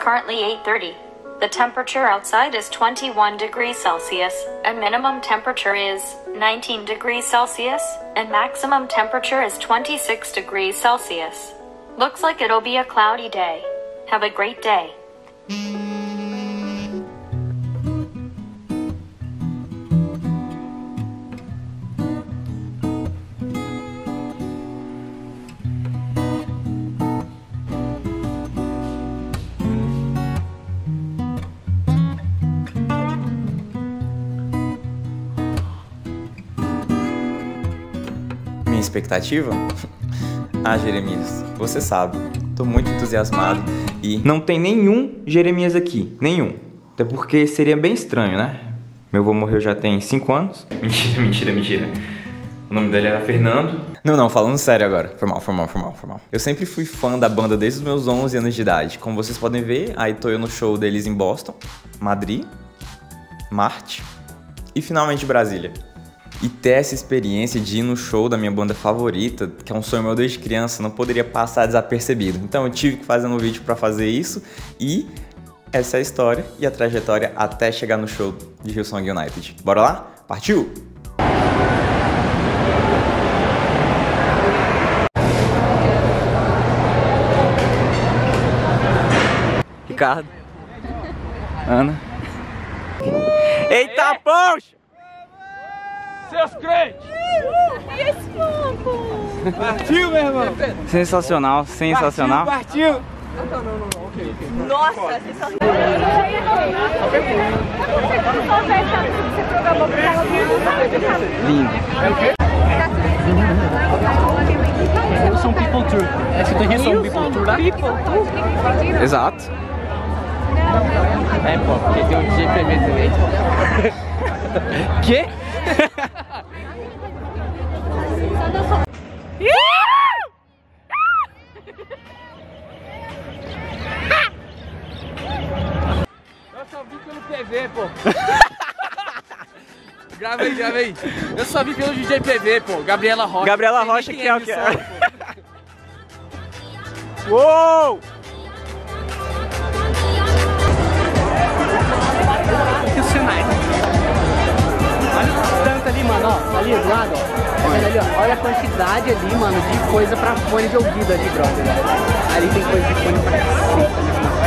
Currently 8:30. The temperature outside is 21 degrees Celsius, and minimum temperature is 19 degrees Celsius, and maximum temperature is 26 degrees Celsius. Looks like it'll be a cloudy day. Have a great day. Expectativa? ah, Jeremias, você sabe, tô muito entusiasmado e não tem nenhum Jeremias aqui, nenhum. Até porque seria bem estranho, né? Meu avô morreu já tem 5 anos. Mentira, mentira, mentira. O nome dele era Fernando. Não, não, falando sério agora. Foi mal, foi mal, foi mal, foi mal. Eu sempre fui fã da banda desde os meus 11 anos de idade. Como vocês podem ver, aí tô eu no show deles em Boston, Madrid, Marte e finalmente Brasília. E ter essa experiência de ir no show da minha banda favorita, que é um sonho meu desde criança, não poderia passar desapercebido. Então eu tive que fazer um vídeo para fazer isso e essa é a história e a trajetória até chegar no show de Hillsong United. Bora lá? Partiu! Ricardo. Ana. Eita, poxa! Seus crentes! Partiu, meu irmão! Sensacional, sensacional. Partiu! Nossa, sensacional. Lindo. São People Tour. É que tem São People Tour lá? Exato. É, pô, porque tem um GPV também. Que? Eu só vi pelo PV, pô. grava aí, grava aí. Eu só vi pelo DJ PV, pô. Gabriela Rocha. Gabriela Rocha, que é o ele que- pô. Uou! Ali, mano, ó. Ali do lado, ó. Olha ali, ó. Olha a quantidade ali, mano, de coisa pra fone de ouvido ali, brother. Ali tem coisa de fone pra né, mano.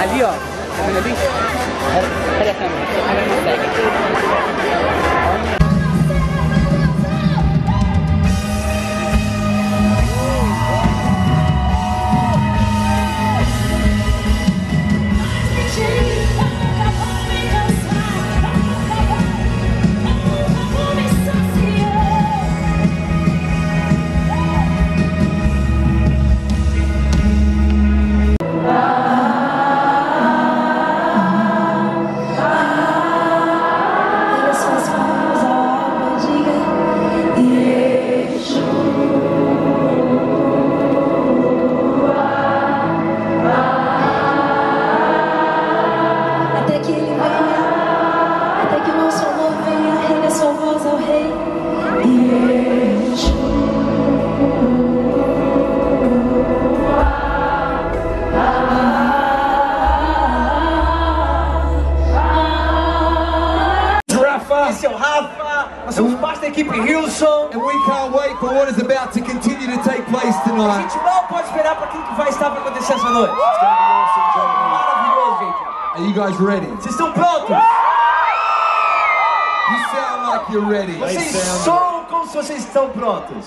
Ali, ó. Tá vendo ali? Cadê a câmera? A câmera não Esse é o Rafa. Nós somos parte da equipe Hillsong. And we can't wait for what is about to continue to take place A tonight. gente mal pode esperar para aquilo que vai estar para acontecer essa noite. Maravilhoso, gente. Are you guys ready? Vocês estão prontos? You're ready. Vocês soam como se vocês estão prontos.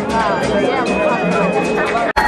nothing Na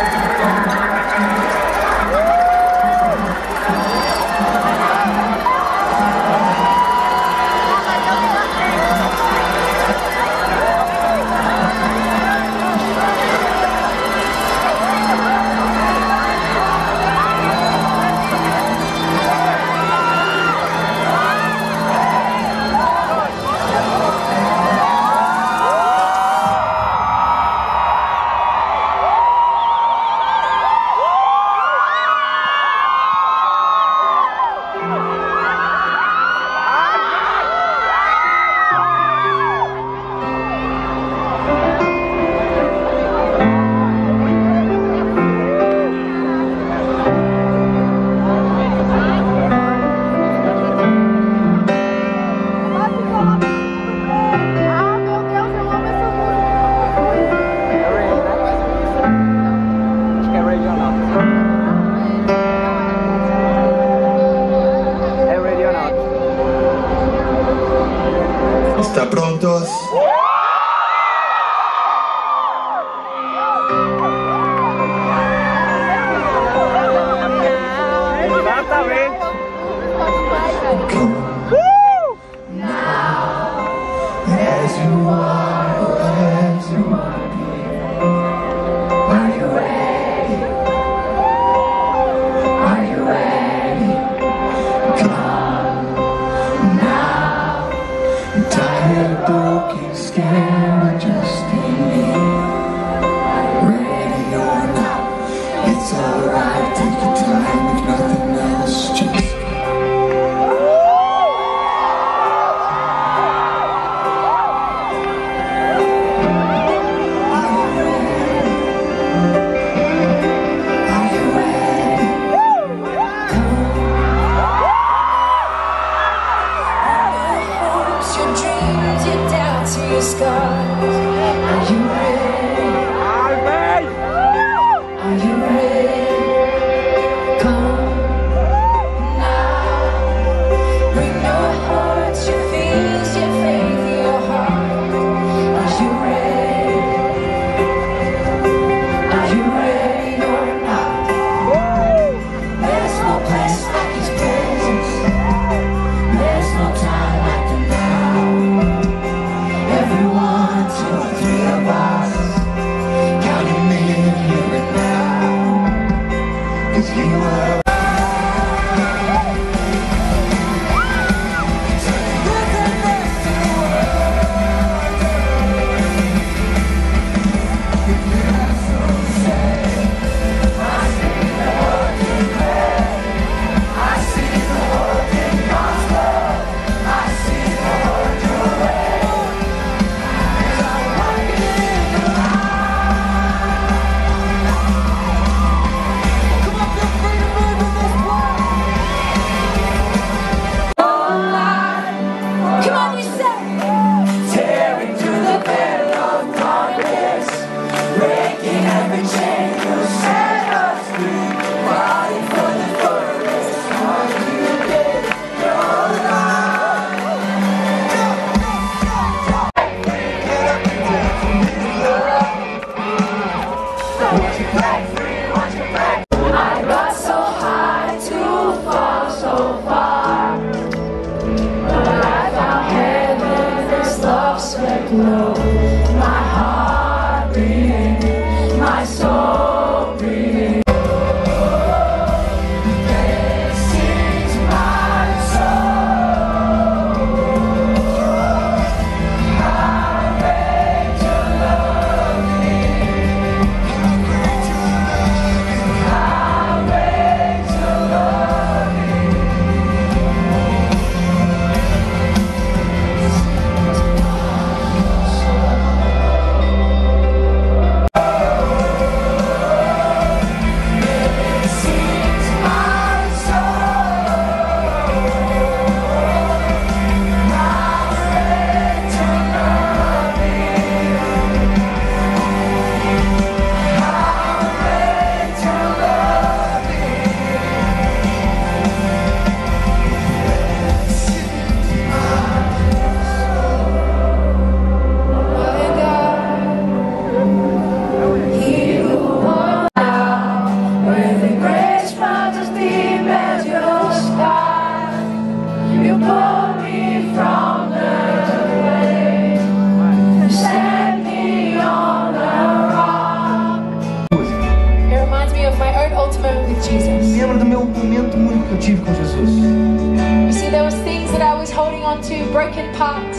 to broken parts.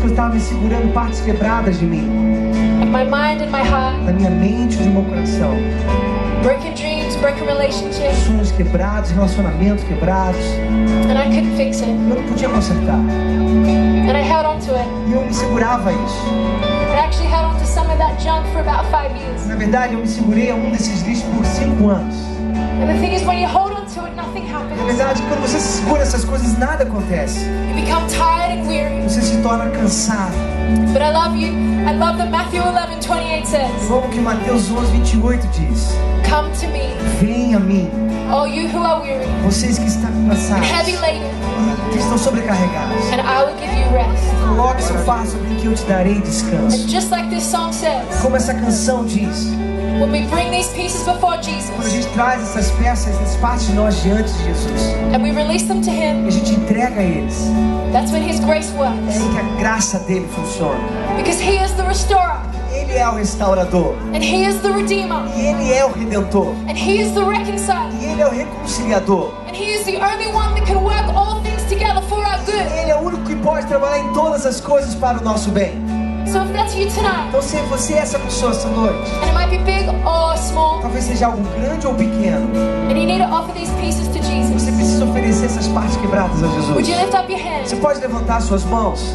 Que eu estava segurando partes quebradas de mim. My mind and my heart. Da minha mente e do meu coração. Broken dreams, broken relationships. Sonhos quebrados, relacionamentos quebrados. And I couldn't fix it. Eu não podia consertar. And I held on to it. E eu me segurava isso. Na verdade, eu me segurei a um desses lixos por cinco anos. And the thing is, when you hold happens. verdade, quando você se segura essas coisas, nada acontece. You become tired and weary. Você se torna cansado. But I love you. I love that Matthew 11 28 says, Como que Mateus 11, 28 diz: Come to me, Venha a mim, you who are weary vocês que estão cansados, heavy laden, que estão sobrecarregados. and I will give you rest. Coloque seu fardo sobre que eu te darei descanso. And just like this song says, Como essa canção diz, when we bring these pieces before quando a gente traz essas peças, essas partes de nós diante de Jesus, and we release them to e Him, a gente entrega a eles, that's when His grace é aí que a graça dele funciona. Because He is the restorer, Ele é o restaurador, and He is the redeemer, e ele é o redentor, and He is the reconciler, e ele é o reconciliador. and He is the only one that can work all things together for our good. Ele é o único que pode trabalhar em todas as coisas para o nosso bem. So if that's you tonight, Então, se você é essa pessoa essa noite, and it might be big or small, talvez seja algo grande ou pequeno, and you need to offer these pieces to Jesus, você precisa oferecer essas partes quebradas a would you Jesus. lift up your hands? Você pode levantar suas mãos.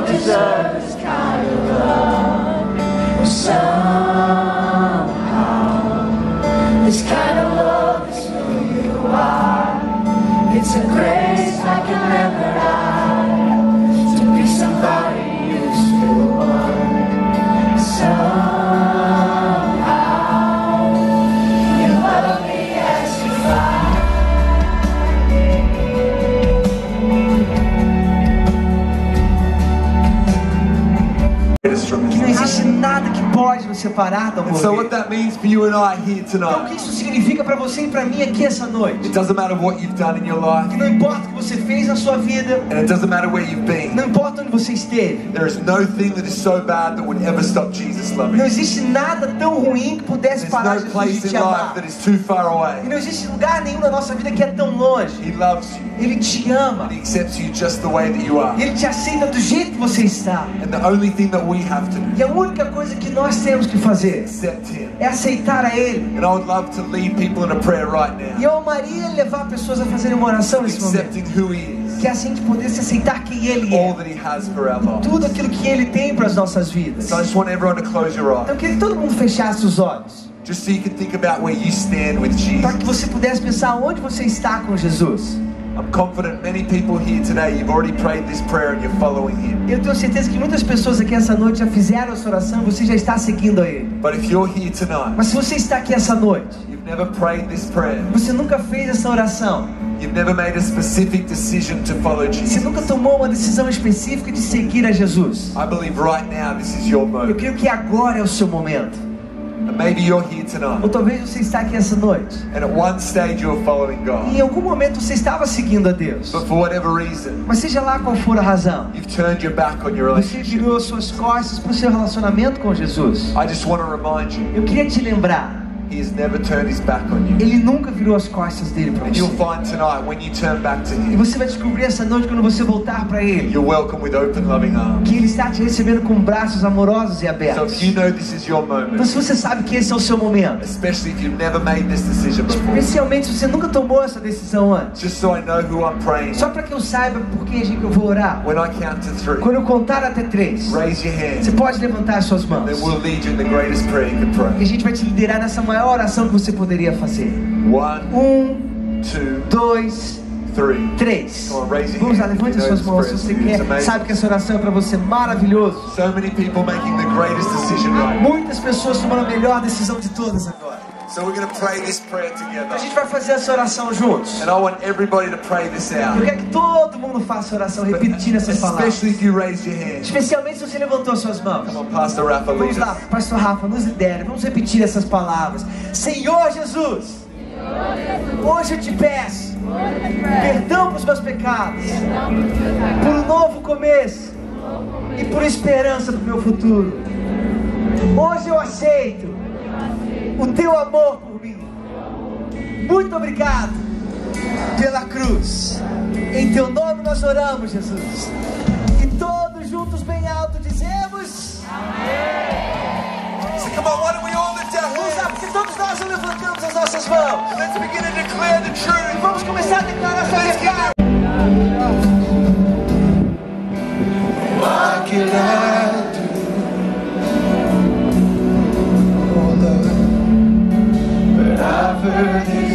Don't deserve this kind of love. Somehow, this kind of love is who you are. It's a grace pode nos separar do amor So what that means for you and I here Então, o tonight, que isso significa para você e para mim aqui essa noite? it doesn't matter what you've done in your life, Que não importa você fez na sua vida, and it doesn't matter where you've been. não importa onde você esteve, There is no thing that is so bad that would ever stop Jesus loving não you. existe nada tão ruim que pudesse There's parar no Jesus place de in te life amar. that is too far E away. não existe lugar nenhum na nossa vida que é tão longe. He loves you. Ele te ama. He accepts you just the way that you are. Ele te aceita do jeito que você está. And the only thing that we have to do E a única coisa que nós temos que fazer accept Him. é aceitar a Ele. And I would love to lead people in a prayer right E now, eu amaria levar pessoas a fazerem uma oração nesse momento. Who He is, Que é assim se aceitar quem Ele all é. that He has for our lives. Tudo aquilo que Ele tem para as nossas vidas. So I just want everyone to close your Então eyes, eu queria que todo mundo fechasse os olhos. just so you can think about where you stand with Para que Jesus. você pudesse pensar onde você está com Jesus. I'm confident many people here today, you've already prayed this prayer and you're following Him. Eu tenho certeza que muitas pessoas aqui essa noite já fizeram essa oração, você já está seguindo a Ele. But if you're here tonight, Mas se você está aqui essa noite, you've never prayed this prayer, você nunca fez essa oração, you've never made a specific decision to follow você Jesus, nunca tomou uma decisão específica de seguir a Jesus, I believe right now this is your eu moment. creio que agora é o seu momento. And Maybe you're here tonight, Ou talvez você está aqui essa noite. and at one stage you're following E God, em algum momento você estava seguindo a Deus. but for whatever reason, Mas seja lá qual for a razão, you've turned your back on your você relationship. virou as suas costas para o seu relacionamento com Jesus. I just want to remind you, Eu queria te lembrar, He has never turned His back on you. Ele nunca virou as costas dele para você. find tonight when you turn back to E você vai descobrir essa noite quando você voltar para Ele, you're welcome with open, loving arms. que Ele está te recebendo com braços amorosos e So abertos. if you know this is your Então se você sabe que esse é o seu momento, especially if you've never made this decision before, especialmente se você nunca tomou essa decisão antes, just so I know who I'm praying, só para que eu saiba por quem eu vou orar. when I count to three, Quando eu contar até três, raise your você pode levantar as suas mãos. then we'll lead you in the greatest prayer you can E a gente vai te liderar nessa maior oração que você poderia fazer. One, Um, two, dois. Três. Vamos lá, levante suas mãos se você quer. Sabe que essa oração é para você maravilhoso. So many people making the greatest decision right now. Muitas pessoas tomando a melhor decisão de todas agora. So we're going to pray this prayer A together. gente vai fazer essa oração juntos. And I want everybody to pray this Eu out. quero que todo mundo faça a oração repetindo essas palavras. Especially if you raised your hand. Especialmente se você levantou as suas mãos. Come on, Pastor Rafa, Vamos lead lá, us. Pastor Rafa, nos lidere. Vamos repetir essas palavras. Senhor Jesus, hoje eu te peço perdão pelos meus pecados, por um novo começo e por esperança para o meu futuro. Hoje eu aceito o teu amor por mim. Muito obrigado pela cruz. Em teu nome nós oramos, Jesus. E todos juntos, bem alto, dizemos. Don't we all Vamos lá, porque todos nós levantamos as nossas mãos. Let's begin to declare the truth. vamos começar a declarar essa verdade. What can I do? Oh Lord, but I've heard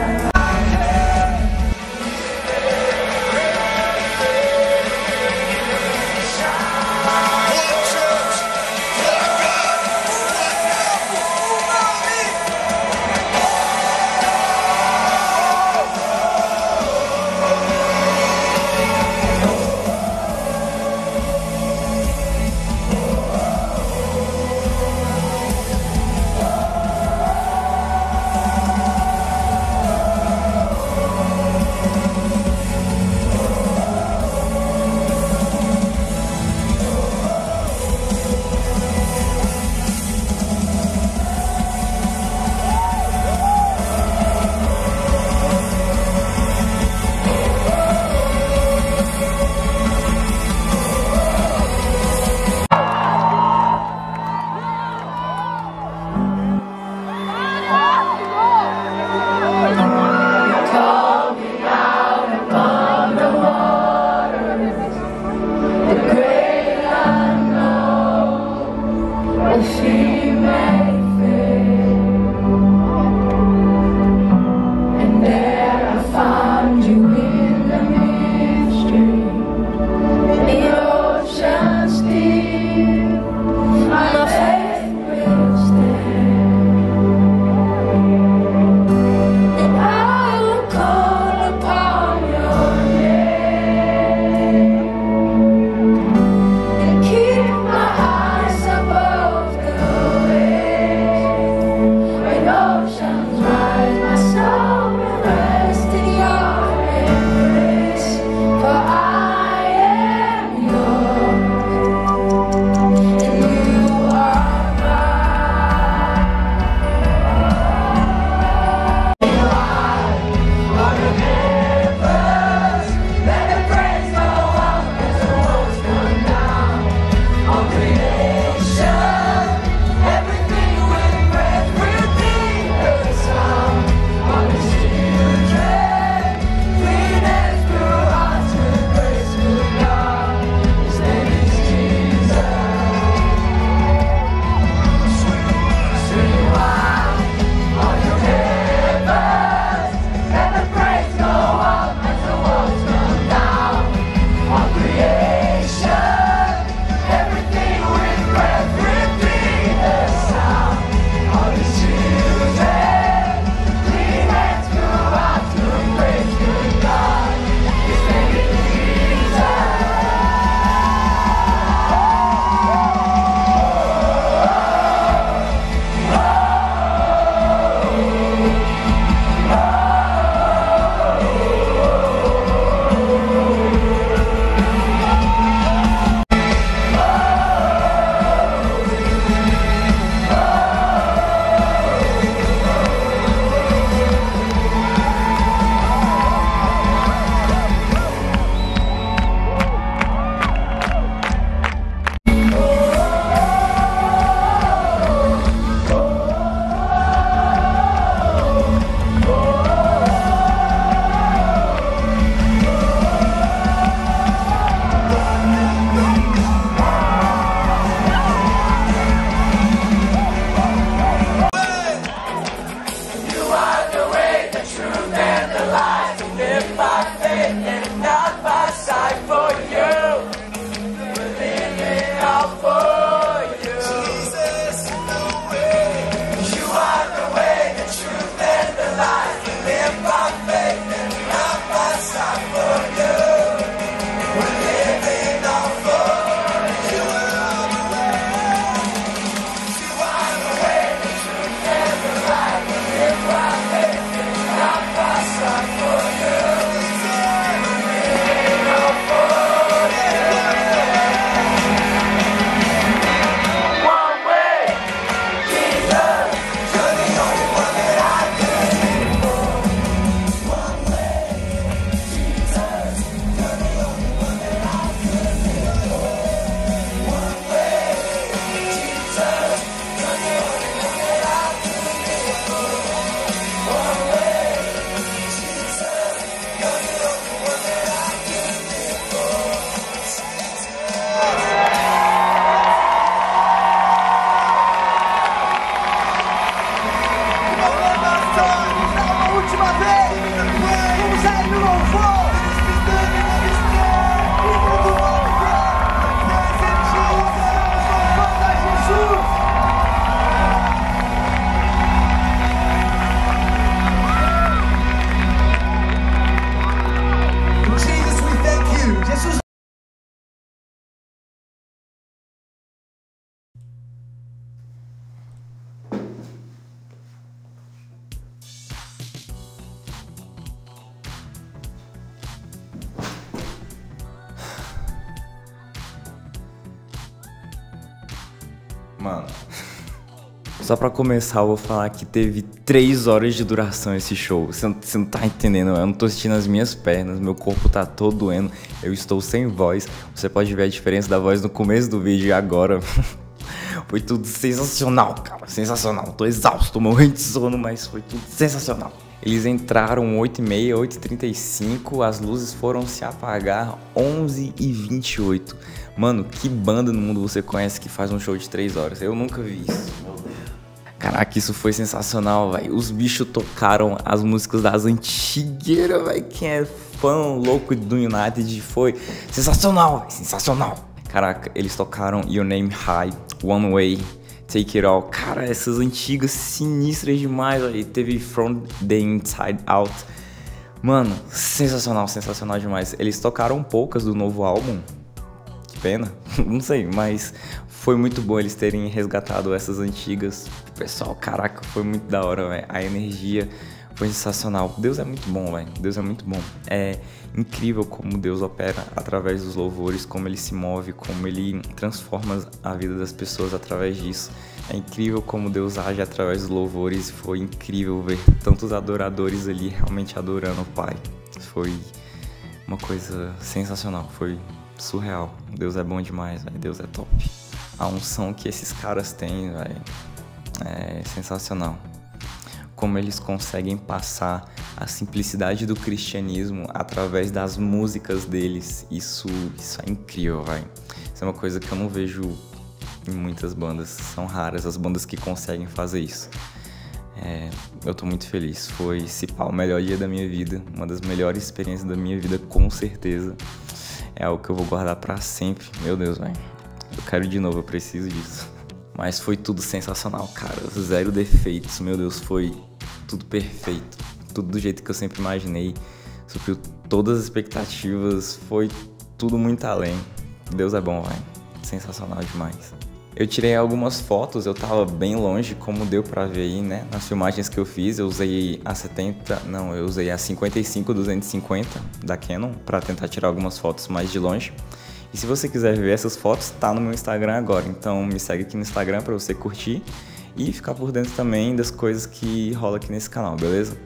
Amen. Só pra começar, eu vou falar que teve 3 horas de duração esse show. Você não, você não tá entendendo, eu não tô sentindo as minhas pernas, meu corpo tá todo doendo, eu estou sem voz. Você pode ver a diferença da voz no começo do vídeo e agora. foi tudo sensacional, cara, sensacional. Tô exausto, morrendo de sono, mas foi tudo sensacional. Eles entraram 8h30, 8h35, as luzes foram se apagar 11h28. Mano, que banda no mundo você conhece que faz um show de 3 horas? Eu nunca vi isso. Caraca, isso foi sensacional, velho. Os bichos tocaram as músicas das antigueiras, velho. Quem é fã louco do United foi sensacional, véio. sensacional. Caraca, eles tocaram Your Name High, One Way, Take It All. Cara, essas antigas sinistras demais, velho. Teve From the Inside Out. Mano, sensacional, sensacional demais. Eles tocaram poucas do novo álbum. Que pena, não sei, mas foi muito bom eles terem resgatado essas antigas. Pessoal, caraca, foi muito da hora, véio. A energia foi sensacional. Deus é muito bom, velho. Deus é muito bom. É incrível como Deus opera através dos louvores, como ele se move, como ele transforma a vida das pessoas através disso. É incrível como Deus age através dos louvores. Foi incrível ver tantos adoradores ali realmente adorando o Pai. Foi uma coisa sensacional. Foi surreal. Deus é bom demais, véio. Deus é top a unção que esses caras têm, velho, é sensacional. Como eles conseguem passar a simplicidade do cristianismo através das músicas deles, isso, isso é incrível, velho. Isso é uma coisa que eu não vejo em muitas bandas. São raras as bandas que conseguem fazer isso. É, eu tô muito feliz. Foi, se pá, o melhor dia da minha vida. Uma das melhores experiências da minha vida, com certeza. É algo que eu vou guardar para sempre. Meu Deus, velho. Eu quero de novo, eu preciso disso. Mas foi tudo sensacional, cara. Zero defeitos, meu Deus, foi tudo perfeito. Tudo do jeito que eu sempre imaginei. Supriu todas as expectativas, foi tudo muito além. Deus é bom, velho. Sensacional demais. Eu tirei algumas fotos, eu tava bem longe, como deu pra ver aí, né? Nas filmagens que eu fiz, eu usei a 70, não, eu usei a 55 250 da Canon para tentar tirar algumas fotos mais de longe. E se você quiser ver essas fotos, tá no meu Instagram agora. Então me segue aqui no Instagram para você curtir e ficar por dentro também das coisas que rola aqui nesse canal, beleza?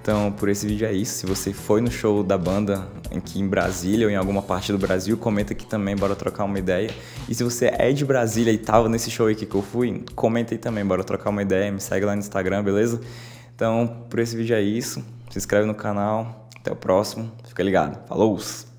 Então, por esse vídeo é isso. Se você foi no show da banda aqui em Brasília ou em alguma parte do Brasil, comenta aqui também, bora trocar uma ideia. E se você é de Brasília e tava nesse show aqui que eu fui, comenta aí também, bora trocar uma ideia, me segue lá no Instagram, beleza? Então, por esse vídeo é isso. Se inscreve no canal. Até o próximo. Fica ligado. Falou!